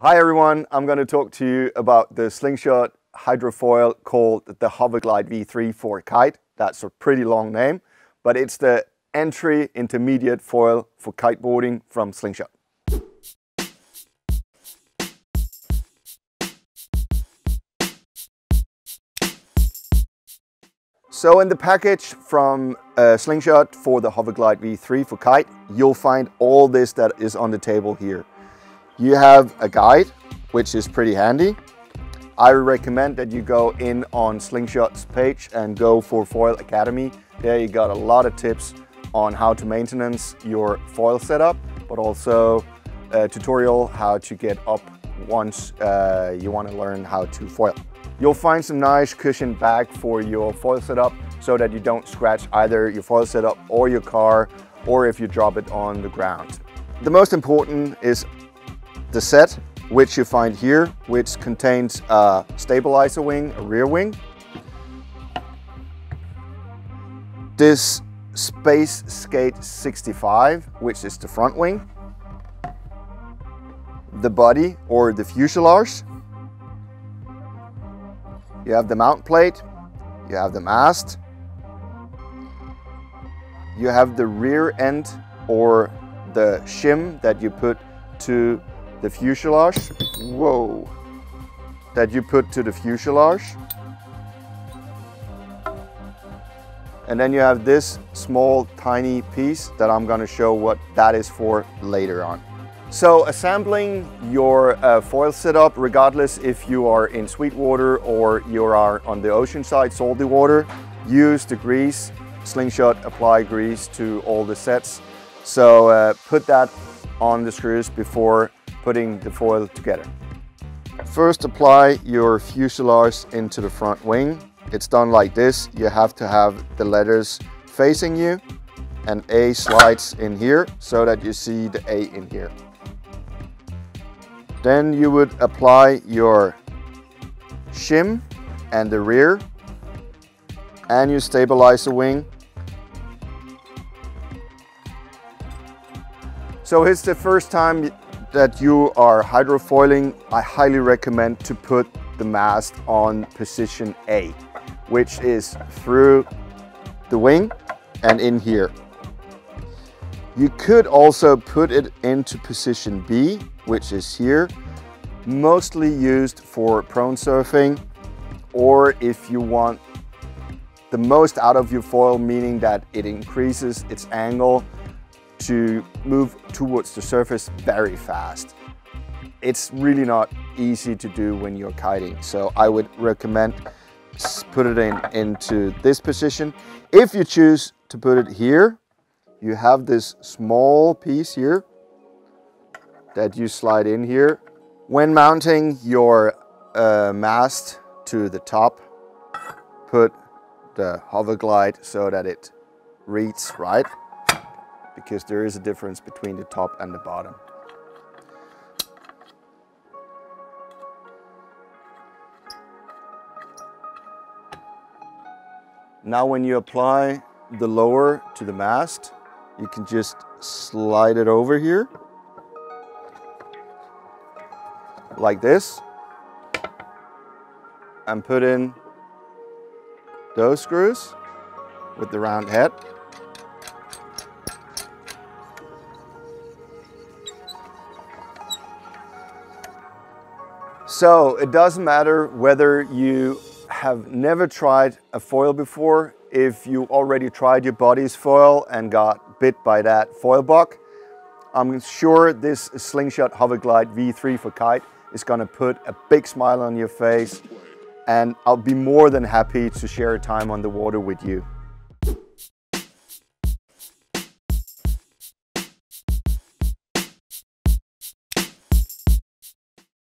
Hi everyone, I'm going to talk to you about the Slingshot hydrofoil called the Hoverglide V3 for kite. That's a pretty long name, but it's the entry intermediate foil for kiteboarding from Slingshot. So in the package from uh, Slingshot for the Hoverglide V3 for kite, you'll find all this that is on the table here. You have a guide, which is pretty handy. I recommend that you go in on Slingshot's page and go for Foil Academy. There you got a lot of tips on how to maintenance your foil setup, but also a tutorial how to get up once uh, you want to learn how to foil. You'll find some nice cushioned bag for your foil setup so that you don't scratch either your foil setup or your car or if you drop it on the ground. The most important is the set, which you find here, which contains a stabilizer wing, a rear wing. This Space Skate 65, which is the front wing. The body or the fuselage, you have the mount plate, you have the mast, you have the rear end or the shim that you put to the fuselage. Whoa! That you put to the fuselage. And then you have this small tiny piece that I'm going to show what that is for later on. So assembling your uh, foil setup, regardless if you are in sweet water or you are on the ocean side, salty water, use the grease, slingshot apply grease to all the sets. So uh, put that on the screws before putting the foil together. First apply your fuselage into the front wing. It's done like this. You have to have the letters facing you and A slides in here so that you see the A in here. Then you would apply your shim and the rear and you stabilize the wing. So it's the first time that you are hydrofoiling, I highly recommend to put the mast on position A, which is through the wing and in here. You could also put it into position B, which is here, mostly used for prone surfing, or if you want the most out of your foil, meaning that it increases its angle to move towards the surface very fast. It's really not easy to do when you're kiting, so I would recommend put it in into this position. If you choose to put it here, you have this small piece here that you slide in here. When mounting your uh, mast to the top, put the hover glide so that it reads right because there is a difference between the top and the bottom. Now when you apply the lower to the mast, you can just slide it over here like this and put in those screws with the round head. So it doesn't matter whether you have never tried a foil before if you already tried your body's foil and got bit by that foil bug, I'm sure this Slingshot Hoverglide V3 for kite is gonna put a big smile on your face and I'll be more than happy to share a time on the water with you.